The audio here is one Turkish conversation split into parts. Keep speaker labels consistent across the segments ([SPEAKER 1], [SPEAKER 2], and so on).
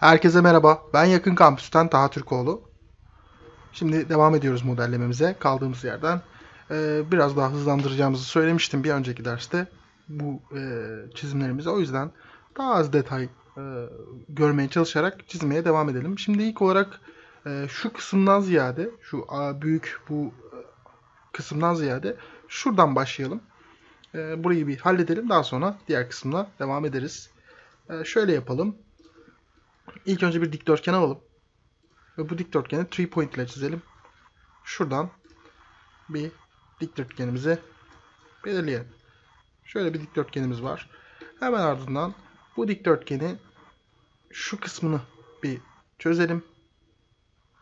[SPEAKER 1] Herkese merhaba. Ben Yakın Kampüs'ten Taha Türkoğlu. Şimdi devam ediyoruz modellememize kaldığımız yerden. Ee, biraz daha hızlandıracağımızı söylemiştim bir önceki derste bu e, çizimlerimizi. O yüzden daha az detay e, görmeye çalışarak çizmeye devam edelim. Şimdi ilk olarak e, şu kısımdan ziyade, şu büyük bu e, kısımdan ziyade şuradan başlayalım. E, burayı bir halledelim. Daha sonra diğer kısımla devam ederiz. E, şöyle yapalım. İlk önce bir dikdörtgen alalım. Ve bu dikdörtgeni 3 point ile çizelim. Şuradan bir dikdörtgenimizi belirleyelim. Şöyle bir dikdörtgenimiz var. Hemen ardından bu dikdörtgeni şu kısmını bir çözelim.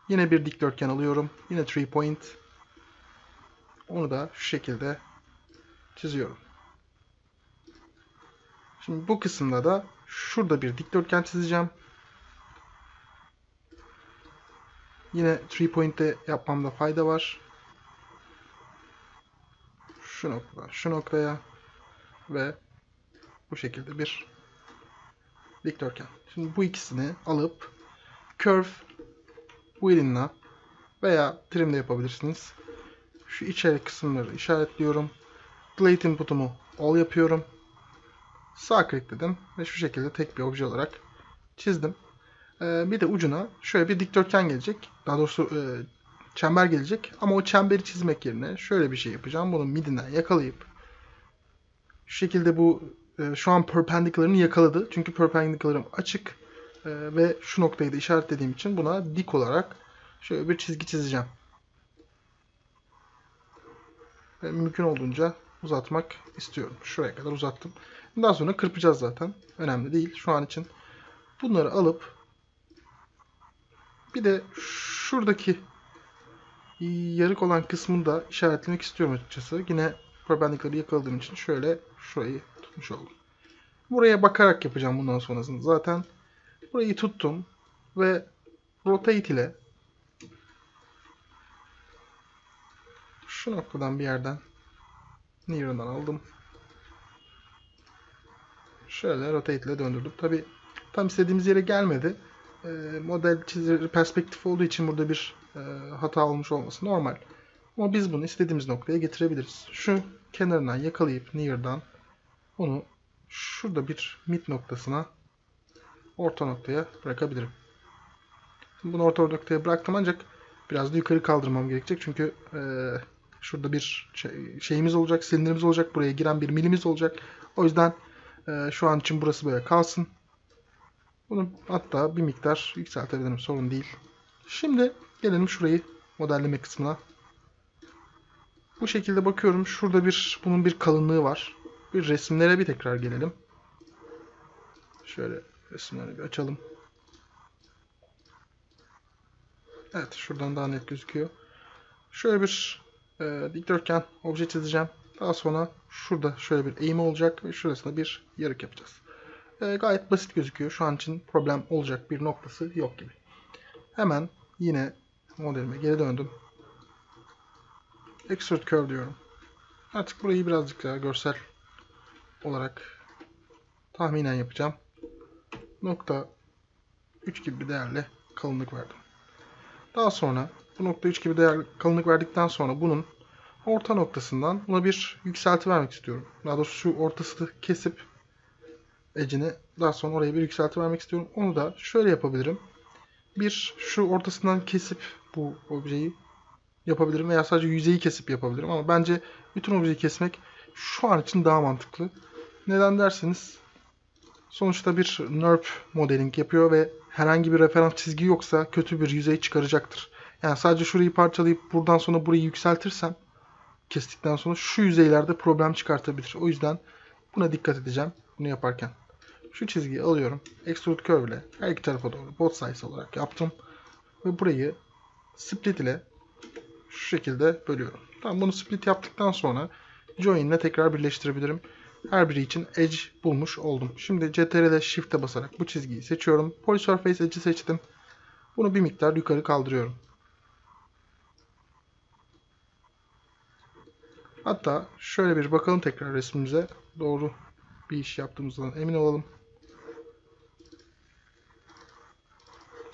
[SPEAKER 1] Yine bir dikdörtgen alıyorum. Yine 3 point. Onu da şu şekilde çiziyorum. Şimdi bu kısımda da şurada bir dikdörtgen çizeceğim. Yine 3 point'te yapmamda fayda var. Şu noktada, şu noktaya ve bu şekilde bir dikdörtgen. Şimdi bu ikisini alıp curve wheel'inle veya trim de yapabilirsiniz. Şu içeri kısımları işaretliyorum. Delete input'umu all yapıyorum. Sağ klikledim ve şu şekilde tek bir obje olarak çizdim. Ee, bir de ucuna şöyle bir dikdörtgen gelecek. Daha doğrusu e, çember gelecek. Ama o çemberi çizmek yerine şöyle bir şey yapacağım. Bunu midinden yakalayıp şu şekilde bu e, şu an perpendicularını yakaladı. Çünkü perpendicularım açık e, ve şu noktayı da işaretlediğim için buna dik olarak şöyle bir çizgi çizeceğim. Ve mümkün olduğunca uzatmak istiyorum. Şuraya kadar uzattım. Daha sonra kırpacağız zaten. Önemli değil şu an için. Bunları alıp bir de şuradaki yarık olan kısmını da işaretlemek istiyorum açıkçası. Yine perpendicular'ı yakaladığım için şöyle şurayı tutmuş oldum. Buraya bakarak yapacağım bundan sonrasını. Zaten burayı tuttum ve rotate ile şu noktadan bir yerden near'ından aldım. Şöyle rotate ile döndürdüm. Tabi tam istediğimiz yere gelmedi model çizir perspektif olduğu için burada bir e, hata olmuş olması normal. Ama biz bunu istediğimiz noktaya getirebiliriz. Şu kenarından yakalayıp near'dan onu şurada bir mid noktasına orta noktaya bırakabilirim. Şimdi bunu orta noktaya bıraktım ancak biraz da yukarı kaldırmam gerekecek. Çünkü e, şurada bir şey, şeyimiz olacak, silindirimiz olacak. Buraya giren bir milimiz olacak. O yüzden e, şu an için burası böyle kalsın. Bunu hatta bir miktar yükseltebilirim. Sorun değil. Şimdi gelelim şurayı modelleme kısmına. Bu şekilde bakıyorum. Şurada bir bunun bir kalınlığı var. Bir resimlere bir tekrar gelelim. Şöyle resimleri bir açalım. Evet şuradan daha net gözüküyor. Şöyle bir e, dikdörtgen obje çizeceğim. Daha sonra şurada şöyle bir eğim olacak ve şurasında bir yarık yapacağız e, gayet basit gözüküyor. Şu an için problem olacak bir noktası yok gibi. Hemen yine modelime geri döndüm. Extrude Curve diyorum. Artık burayı birazcık daha görsel olarak tahminen yapacağım. Nokta 3 gibi bir değerle kalınlık verdim. Daha sonra bu nokta 3 gibi değer kalınlık verdikten sonra bunun orta noktasından buna bir yükselti vermek istiyorum. Daha doğrusu şu ortasını kesip edge'ini daha sonra oraya bir yükselti vermek istiyorum. Onu da şöyle yapabilirim. Bir şu ortasından kesip bu objeyi yapabilirim veya sadece yüzeyi kesip yapabilirim ama bence bütün objeyi kesmek şu an için daha mantıklı. Neden derseniz sonuçta bir NURB modeling yapıyor ve herhangi bir referans çizgi yoksa kötü bir yüzey çıkaracaktır. Yani sadece şurayı parçalayıp buradan sonra burayı yükseltirsem kestikten sonra şu yüzeylerde problem çıkartabilir. O yüzden buna dikkat edeceğim bunu yaparken. Şu çizgiyi alıyorum. Extrude curve ile her iki tarafa doğru both sides olarak yaptım. Ve burayı split ile şu şekilde bölüyorum. Tamam bunu split yaptıktan sonra join ile tekrar birleştirebilirim. Her biri için edge bulmuş oldum. Şimdi CTRL Shift'e basarak bu çizgiyi seçiyorum. Polysurface Edge'i seçtim. Bunu bir miktar yukarı kaldırıyorum. Hatta şöyle bir bakalım tekrar resmimize. Doğru bir iş yaptığımızdan emin olalım.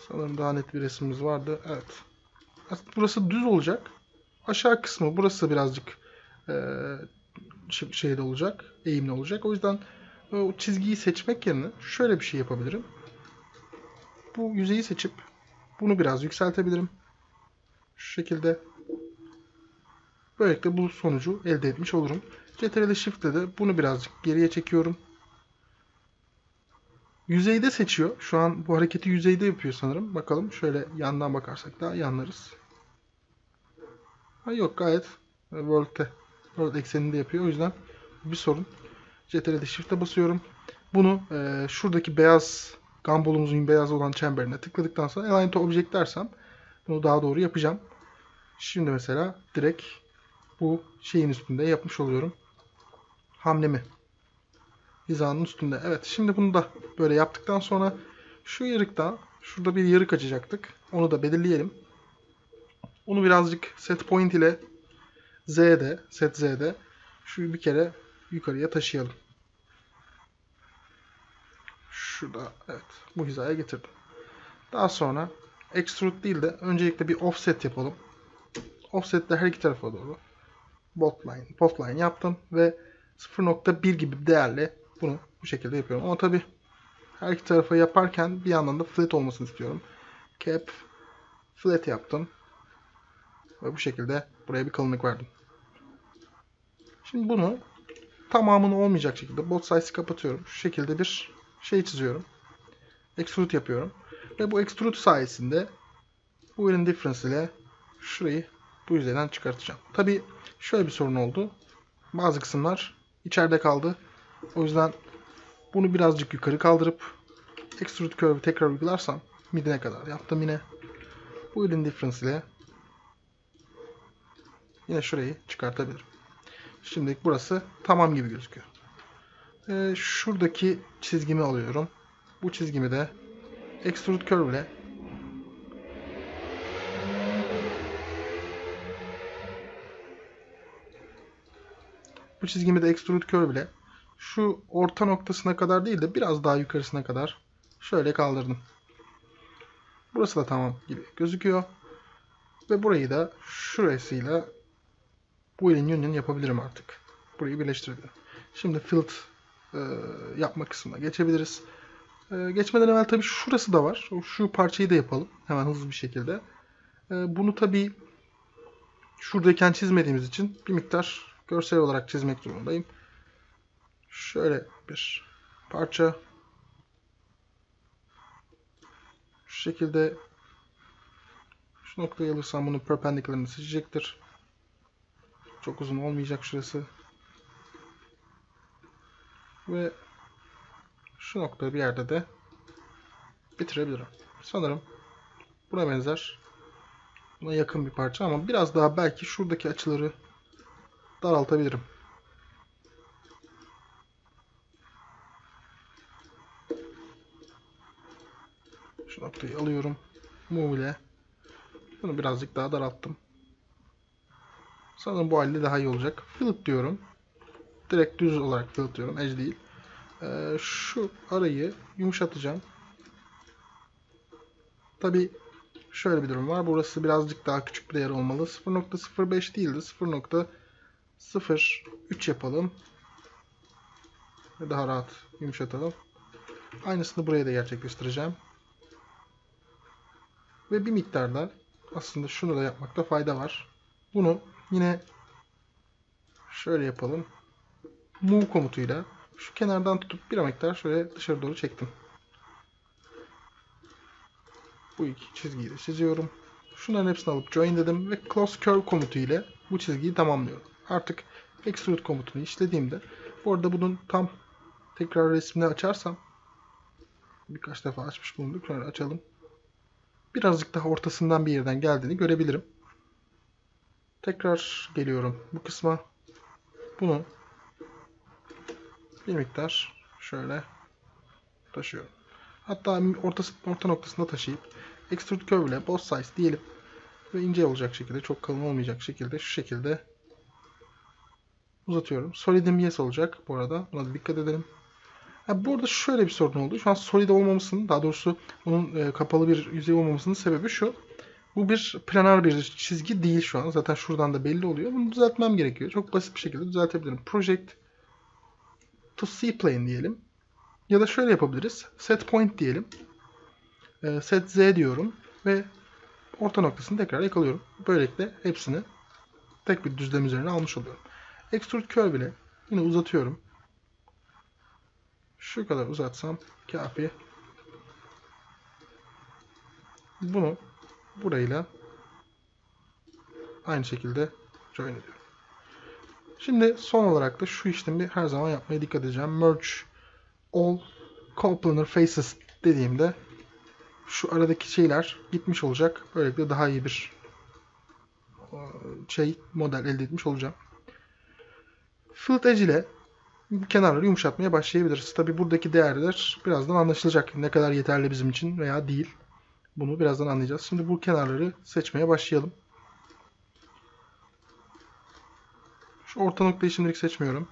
[SPEAKER 1] Sanırım daha net bir resmimiz vardı. Evet. Aslında burası düz olacak. Aşağı kısmı burası birazcık eee şey- şeyde olacak. Eğimli olacak. O yüzden e, o çizgiyi seçmek yerine şöyle bir şey yapabilirim. Bu yüzeyi seçip bunu biraz yükseltebilirim. Şu şekilde. Böylelikle bu sonucu elde etmiş olurum. Ctrl Shift'le de bunu birazcık geriye çekiyorum. Yüzeyde seçiyor. Şu an bu hareketi yüzeyde yapıyor sanırım. Bakalım şöyle yandan bakarsak daha iyi anlarız. Ha yok gayet World'te. World ekseninde yapıyor. O yüzden bir sorun. Ctrl Shift'e basıyorum. Bunu e, şuradaki beyaz gumballo'umuzun beyaz olan çemberine tıkladıktan sonra Align to Object dersem bunu daha doğru yapacağım. Şimdi mesela direkt bu şeyin üstünde yapmış oluyorum. Hamlemi. Hizanın üstünde. Evet şimdi bunu da böyle yaptıktan sonra şu yarıkta şurada bir yarık açacaktık. Onu da belirleyelim. Onu birazcık set point ile Z'de, set Z'de şu bir kere yukarıya taşıyalım. Şurada evet bu hizaya getirdim. Daha sonra extrude değil de öncelikle bir offset yapalım. Offset'te her iki tarafa doğru bot line, post line yaptım ve 0.1 gibi bir değerle bunu bu şekilde yapıyorum. Ama tabi her iki tarafa yaparken bir yandan da flat olmasını istiyorum. Cap flat yaptım. Ve bu şekilde buraya bir kalınlık verdim. Şimdi bunu tamamını olmayacak şekilde bot size'ı kapatıyorum. Şu şekilde bir şey çiziyorum. Extrude yapıyorum. Ve bu extrude sayesinde bu ürün difference ile şurayı bu yüzeyden çıkartacağım. Tabi şöyle bir sorun oldu. Bazı kısımlar içeride kaldı. O yüzden bunu birazcık yukarı kaldırıp extrude curve'ı tekrar uygularsam midine kadar yaptım yine. Bu ürün difference ile yine şurayı çıkartabilirim. Şimdi burası tamam gibi gözüküyor. Ee, şuradaki çizgimi alıyorum. Bu çizgimi de extrude curve ile bu çizgimi de extrude curve ile şu orta noktasına kadar değil de biraz daha yukarısına kadar şöyle kaldırdım. Burası da tamam gibi gözüküyor. Ve burayı da şurasıyla bu elin union yapabilirim artık. Burayı birleştirebilirim. Şimdi fill e, yapma kısmına geçebiliriz. E, geçmeden evvel tabii şurası da var. Şu parçayı da yapalım. Hemen hızlı bir şekilde. E, bunu tabii şuradayken çizmediğimiz için bir miktar görsel olarak çizmek zorundayım. Şöyle bir parça. Şu şekilde şu noktayı alırsam bunun perpendicularını seçecektir. Çok uzun olmayacak şurası. Ve şu nokta bir yerde de bitirebilirim. Sanırım buna benzer buna yakın bir parça ama biraz daha belki şuradaki açıları daraltabilirim. Şu noktayı alıyorum. Move ile bunu birazcık daha daralttım. Sanırım bu halde daha iyi olacak. Fillet diyorum. Direkt düz olarak fillet diyorum. Edge değil. Ee, şu arayı yumuşatacağım. Tabi şöyle bir durum var. Burası birazcık daha küçük bir değer olmalı. 0.05 değil de 0.03 yapalım. Daha rahat yumuşatalım. Aynısını buraya da gerçekleştireceğim. Ve bir miktarda aslında şunu da yapmakta fayda var. Bunu yine şöyle yapalım. Move komutuyla şu kenardan tutup bir miktar şöyle dışarı doğru çektim. Bu iki çizgiyi de çiziyorum. Şunların hepsini alıp join dedim ve close curve komutu ile bu çizgiyi tamamlıyorum. Artık extrude komutunu işlediğimde bu arada bunun tam tekrar resmini açarsam birkaç defa açmış bulunduk. Şöyle açalım. Birazcık daha ortasından bir yerden geldiğini görebilirim. Tekrar geliyorum bu kısma. Bunu bir miktar şöyle taşıyorum. Hatta ortası, orta noktasında taşıyıp extrude curve ile both size diyelim ve ince olacak şekilde çok kalın olmayacak şekilde şu şekilde uzatıyorum. Solid'im yes olacak bu arada. Buna dikkat edelim. Ha, burada şöyle bir sorun oldu. Şu an solid olmamasının, daha doğrusu bunun e, kapalı bir yüzey olmamasının sebebi şu. Bu bir planar bir çizgi değil şu an. Zaten şuradan da belli oluyor. Bunu düzeltmem gerekiyor. Çok basit bir şekilde düzeltebilirim. Project to C plane diyelim. Ya da şöyle yapabiliriz. Set point diyelim. E, set Z diyorum ve orta noktasını tekrar yakalıyorum. Böylelikle hepsini tek bir düzlem üzerine almış oluyorum. Extrude curve ile yine uzatıyorum. Şu kadar uzatsam kafi. Bunu burayla aynı şekilde join ediyorum. Şimdi son olarak da şu işlemi her zaman yapmaya dikkat edeceğim. Merge all coplanar faces dediğimde şu aradaki şeyler gitmiş olacak. Böylelikle daha iyi bir şey model elde etmiş olacağım. Fill edge ile kenarları yumuşatmaya başlayabiliriz. Tabi buradaki değerler birazdan anlaşılacak. Ne kadar yeterli bizim için veya değil. Bunu birazdan anlayacağız. Şimdi bu kenarları seçmeye başlayalım. Şu orta noktayı şimdilik seçmiyorum.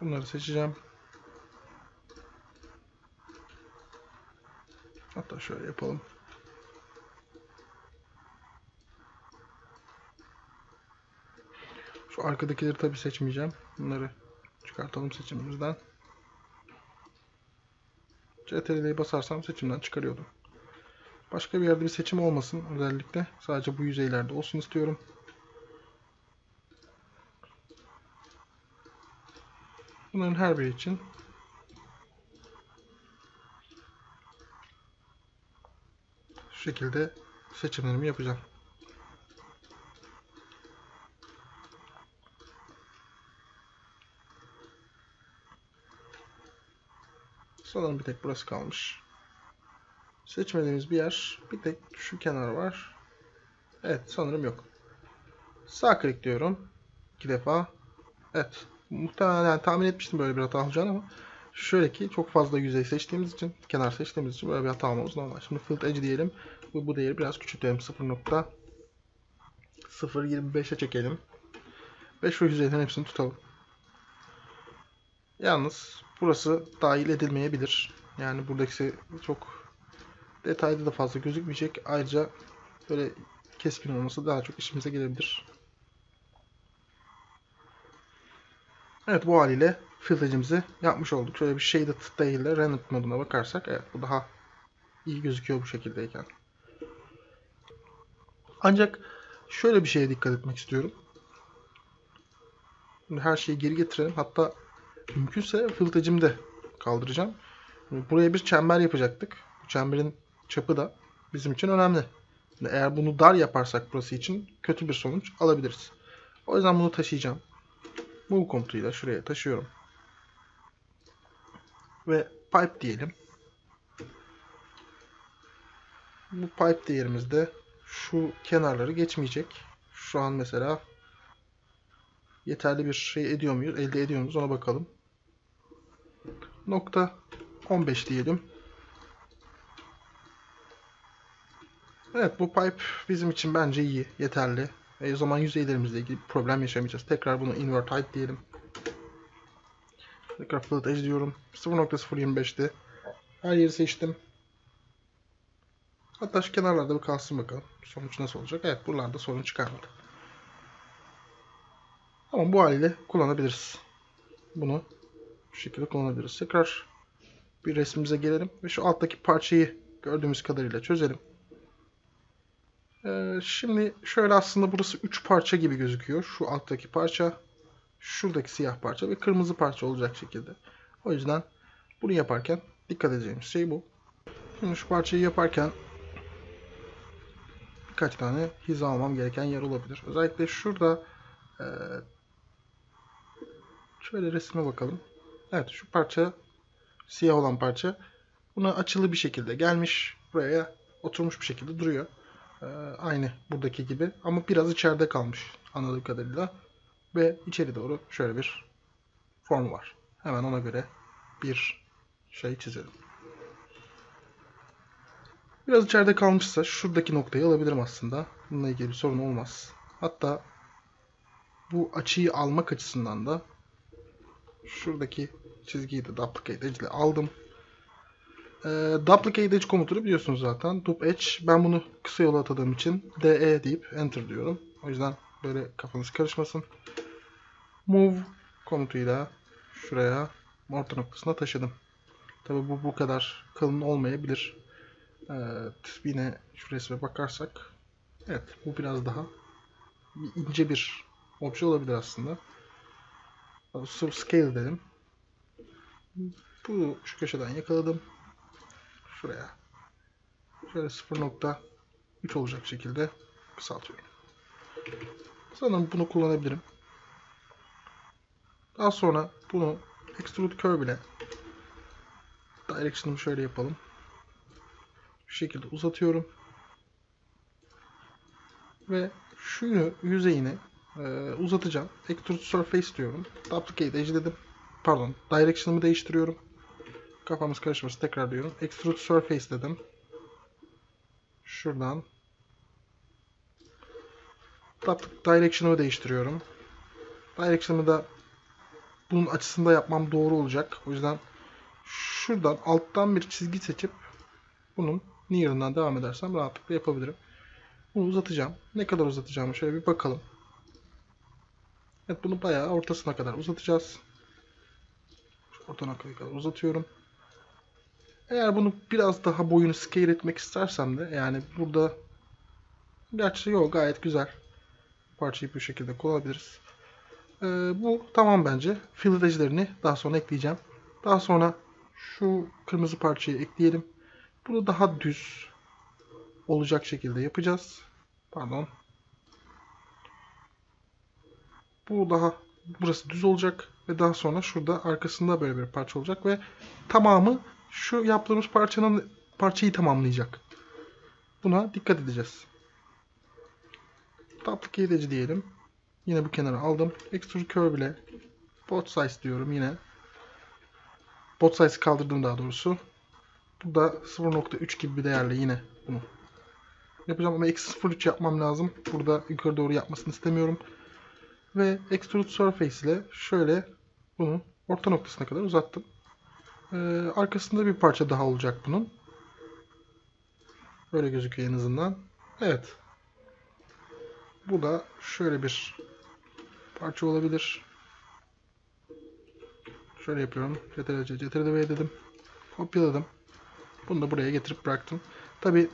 [SPEAKER 1] Bunları seçeceğim. Hatta şöyle yapalım. Şu arkadakileri tabi seçmeyeceğim. Bunları çıkartalım seçimimizden. CTRL'ye basarsam seçimden çıkarıyordum. Başka bir yerde bir seçim olmasın özellikle. Sadece bu yüzeylerde olsun istiyorum. Bunların her biri için şu şekilde seçimlerimi yapacağım. Sanırım bir tek burası kalmış. Seçmediğimiz bir yer. Bir tek şu kenar var. Evet sanırım yok. Sağ klik diyorum. iki defa. Evet. Muhtemelen tahmin etmiştim böyle bir hata olacağını ama şöyle ki çok fazla yüzey seçtiğimiz için, kenar seçtiğimiz için böyle bir hata olmamız normal. Şimdi fill edge diyelim ve bu değeri biraz küçültelim. 0.025'e çekelim. Ve şu yüzeyden hepsini tutalım. Yalnız burası dahil edilmeyebilir. Yani buradaki çok detayda da fazla gözükmeyecek. Ayrıca böyle keskin olması daha çok işimize gelebilir. Evet bu haliyle filtrecimizi yapmış olduk. Şöyle bir shaded değil de rendered moduna bakarsak evet bu daha iyi gözüküyor bu şekildeyken. Ancak şöyle bir şeye dikkat etmek istiyorum. Şimdi her şeyi geri getirelim. Hatta mümkünse filtrecimi de kaldıracağım. Buraya bir çember yapacaktık. Bu çemberin çapı da bizim için önemli. Eğer bunu dar yaparsak burası için kötü bir sonuç alabiliriz. O yüzden bunu taşıyacağım. Move komutuyla şuraya taşıyorum. Ve pipe diyelim. Bu pipe değerimizde şu kenarları geçmeyecek. Şu an mesela yeterli bir şey ediyor muyuz? Elde ediyor muyuz? Ona bakalım. Nokta 15 diyelim. Evet bu pipe bizim için bence iyi, yeterli. E, o zaman yüzeylerimizle ilgili problem yaşamayacağız. Tekrar bunu invert height diyelim. Tekrar flat edge diyorum. 0.025'ti. Her yeri seçtim. Hatta şu kenarlarda bir kalsın bakalım. Sonuç nasıl olacak? Evet buralarda sorun çıkarmadı. Ama bu haliyle kullanabiliriz. Bunu bu şekilde kullanabiliriz. Tekrar bir resmimize gelelim ve şu alttaki parçayı gördüğümüz kadarıyla çözelim. Ee, şimdi şöyle aslında burası 3 parça gibi gözüküyor. Şu alttaki parça, şuradaki siyah parça ve kırmızı parça olacak şekilde. O yüzden bunu yaparken dikkat edeceğimiz şey bu. Şimdi şu parçayı yaparken birkaç tane hiza almam gereken yer olabilir. Özellikle şurada e, şöyle resme bakalım. Evet şu parça siyah olan parça buna açılı bir şekilde gelmiş buraya oturmuş bir şekilde duruyor. Ee, aynı buradaki gibi ama biraz içeride kalmış anladığım kadarıyla ve içeri doğru şöyle bir form var. Hemen ona göre bir şey çizelim. Biraz içeride kalmışsa şuradaki noktayı alabilirim aslında. Bununla ilgili sorun olmaz. Hatta bu açıyı almak açısından da şuradaki çizgiyi de duplicate edge ile aldım. Ee, duplicate edge komutunu biliyorsunuz zaten. Dup edge. Ben bunu kısa yola atadığım için DE deyip enter diyorum. O yüzden böyle kafanız karışmasın. Move komutuyla şuraya orta noktasına taşıdım. Tabi bu bu kadar kalın olmayabilir. Evet, yine şu resme bakarsak evet bu biraz daha ince bir obje olabilir aslında. Sırf scale edelim. Bu şu köşeden yakaladım. Şuraya. Şöyle 0.3 olacak şekilde kısaltıyorum. Sanırım bunu kullanabilirim. Daha sonra bunu extrude curve ile direction'ımı şöyle yapalım. Şu şekilde uzatıyorum. Ve şu yüzeyini e, uzatacağım. Extrude surface diyorum. Duplicate edge dedim. Pardon. Direction'ımı değiştiriyorum. Kafamız karışmasın. Tekrar diyorum. Extrude surface dedim. Şuradan Direction'ımı değiştiriyorum. Direction'ımı da bunun açısında yapmam doğru olacak. O yüzden şuradan alttan bir çizgi seçip bunun near'ından devam edersem rahatlıkla yapabilirim. Bunu uzatacağım. Ne kadar uzatacağımı şöyle bir bakalım. Evet bunu bayağı ortasına kadar uzatacağız. Şu kadar uzatıyorum. Eğer bunu biraz daha boyunu scale etmek istersem de yani burada gerçi yok gayet güzel. Parçayı bu şekilde kullanabiliriz. Ee, bu tamam bence. Fillet daha sonra ekleyeceğim. Daha sonra şu kırmızı parçayı ekleyelim. Bunu daha düz olacak şekilde yapacağız. Pardon. Bu daha burası düz olacak ve daha sonra şurada arkasında böyle bir parça olacak ve tamamı şu yaptığımız parçanın parçayı tamamlayacak. Buna dikkat edeceğiz. Duplicate edge diyelim. Yine bu kenara aldım. Extrude curve ile both size diyorum yine. Both size kaldırdım daha doğrusu. Burada 0.3 gibi bir değerle yine bunu yapacağım ama eksi 0.3 yapmam lazım. Burada yukarı doğru yapmasını istemiyorum. Ve extrude surface ile şöyle bunu orta noktasına kadar uzattım. Ee, arkasında bir parça daha olacak bunun. Böyle gözüküyor en azından. Evet. Bu da şöyle bir parça olabilir. Şöyle yapıyorum. CTRL C, CTRL V dedim. Kopyaladım. Bunu da buraya getirip bıraktım. Tabi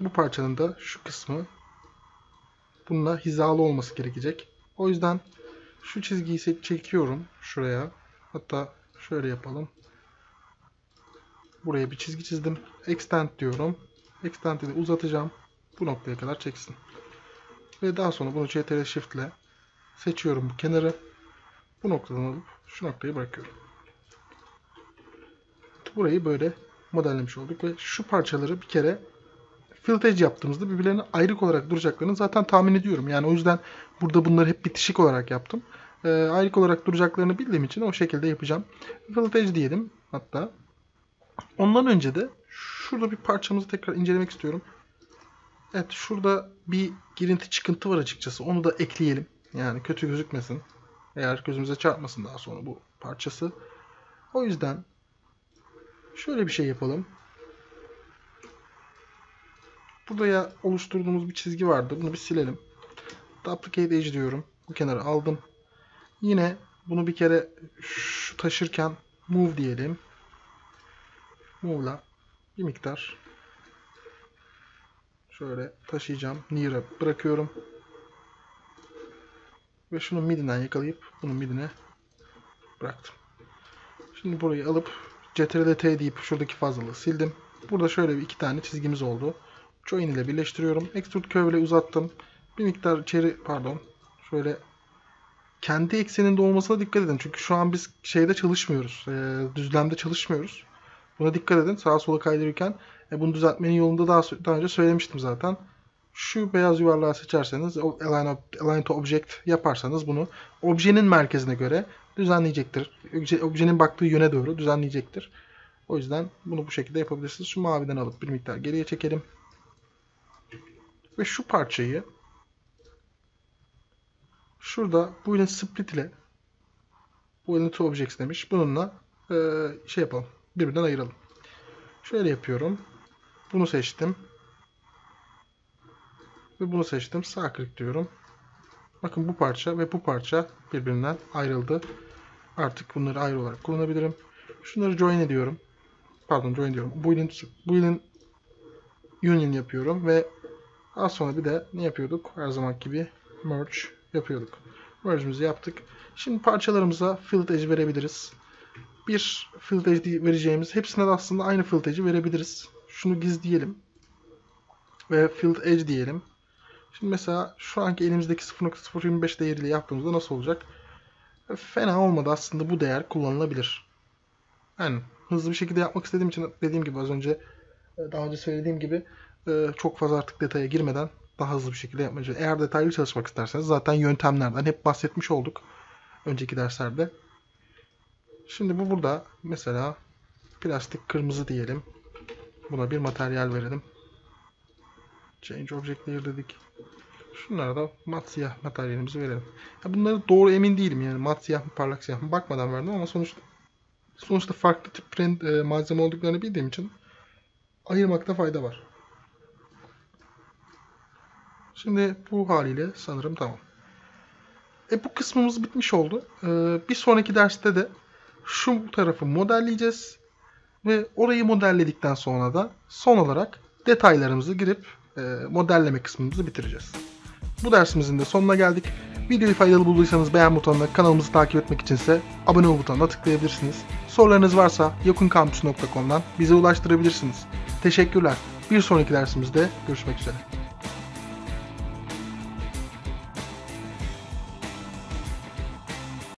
[SPEAKER 1] bu parçanın da şu kısmı bununla hizalı olması gerekecek. O yüzden şu çizgiyi çekiyorum şuraya. Hatta şöyle yapalım. Buraya bir çizgi çizdim. Extend diyorum. Extend'i uzatacağım. Bu noktaya kadar çeksin. Ve daha sonra bunu CTRL Shift ile seçiyorum bu kenarı. Bu noktadan alıp şu noktayı bırakıyorum. Burayı böyle modellemiş olduk ve şu parçaları bir kere filtreci yaptığımızda birbirlerine ayrık olarak duracaklarını zaten tahmin ediyorum. Yani o yüzden burada bunları hep bitişik olarak yaptım. E, ayrık olarak duracaklarını bildiğim için o şekilde yapacağım. Filtreci diyelim hatta. Ondan önce de şurada bir parçamızı tekrar incelemek istiyorum. Evet şurada bir girinti çıkıntı var açıkçası. Onu da ekleyelim. Yani kötü gözükmesin. Eğer gözümüze çarpmasın daha sonra bu parçası. O yüzden şöyle bir şey yapalım. Burada ya oluşturduğumuz bir çizgi vardı. Bunu bir silelim. Duplicate edge diyorum. Bu kenara aldım. Yine bunu bir kere şu taşırken move diyelim. Move'la bir miktar şöyle taşıyacağım. Near'a bırakıyorum. Ve şunu midinden yakalayıp bunu midine bıraktım. Şimdi burayı alıp Ctrl T deyip şuradaki fazlalığı sildim. Burada şöyle bir iki tane çizgimiz oldu. Join ile birleştiriyorum. Extrude curve ile uzattım. Bir miktar içeri pardon. Şöyle kendi ekseninde olmasına dikkat edin. Çünkü şu an biz şeyde çalışmıyoruz. E, düzlemde çalışmıyoruz. Buna dikkat edin. Sağa sola kaydırırken e, bunu düzeltmenin yolunda daha, daha önce söylemiştim zaten. Şu beyaz yuvarlağı seçerseniz align, align to object yaparsanız bunu objenin merkezine göre düzenleyecektir. Objenin baktığı yöne doğru düzenleyecektir. O yüzden bunu bu şekilde yapabilirsiniz. Şu maviden alıp bir miktar geriye çekelim. Ve şu parçayı şurada Boolean split ile Boolean to objects demiş. Bununla e, şey yapalım. Birbirinden ayıralım. Şöyle yapıyorum. Bunu seçtim. Ve bunu seçtim. Sağ klik diyorum. Bakın bu parça ve bu parça birbirinden ayrıldı. Artık bunları ayrı olarak kullanabilirim. Şunları join ediyorum. Pardon join diyorum. Boolean, Boolean union yapıyorum ve az sonra bir de ne yapıyorduk? Her zaman gibi merge yapıyorduk. Merge'imizi yaptık. Şimdi parçalarımıza field edge verebiliriz. Bir field edge vereceğimiz hepsine de aslında aynı field edge'i verebiliriz. Şunu gizleyelim. Ve field edge diyelim. Şimdi mesela şu anki elimizdeki 0.025 değeriyle yaptığımızda nasıl olacak? Fena olmadı aslında bu değer kullanılabilir. Yani hızlı bir şekilde yapmak istediğim için dediğim gibi az önce daha önce söylediğim gibi çok fazla artık detaya girmeden daha hızlı bir şekilde yapmaya Eğer detaylı çalışmak isterseniz zaten yöntemlerden hep bahsetmiş olduk önceki derslerde. Şimdi bu burada mesela plastik kırmızı diyelim. Buna bir materyal verelim. Change object layer dedik. Şunlara da mat siyah materyalimizi verelim. Ya bunları doğru emin değilim yani mat siyah mı parlak siyah mı bakmadan verdim ama sonuçta sonuçta farklı tip renk, e, malzeme olduklarını bildiğim için ayırmakta fayda var. Şimdi bu haliyle sanırım tamam. E bu kısmımız bitmiş oldu. E, bir sonraki derste de şu tarafı modelleyeceğiz. Ve orayı modelledikten sonra da son olarak detaylarımızı girip e, modelleme kısmımızı bitireceğiz. Bu dersimizin de sonuna geldik. Videoyu faydalı bulduysanız beğen butonuna, kanalımızı takip etmek içinse abone ol butonuna tıklayabilirsiniz. Sorularınız varsa yakunkampüs.com'dan bize ulaştırabilirsiniz. Teşekkürler. Bir sonraki dersimizde görüşmek üzere.